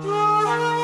Música